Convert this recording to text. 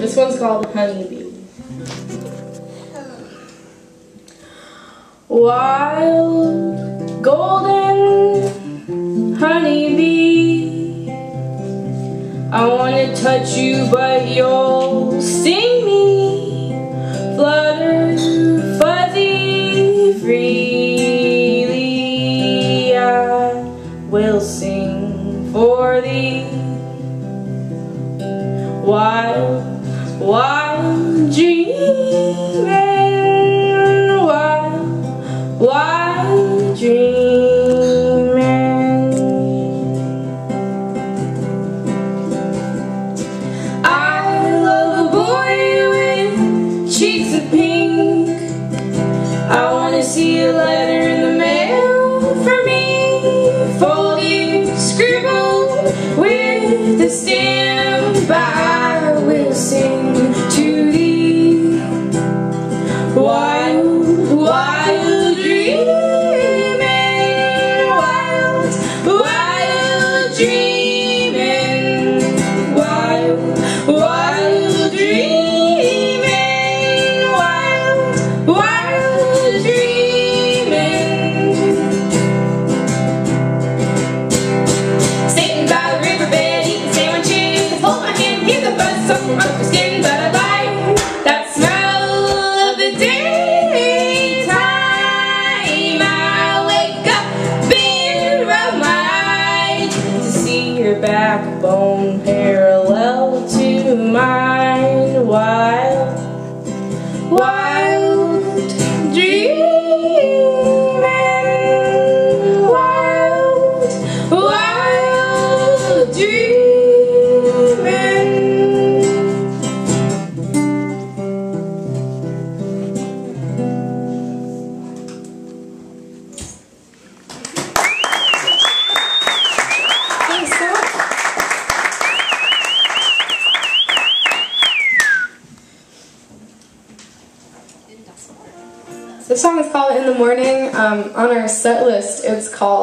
This one's called Honeybee. Wild golden honeybee. I wanna touch you, but you'll sting me. Flutter fuzzy freely. I will sing for thee. Wild, wild, wild dreaming. I love a boy with cheeks of pink. I wanna see a letter backbone parallel to mine. Wild, wild This song is called In the Morning. Um, on our set list, it's called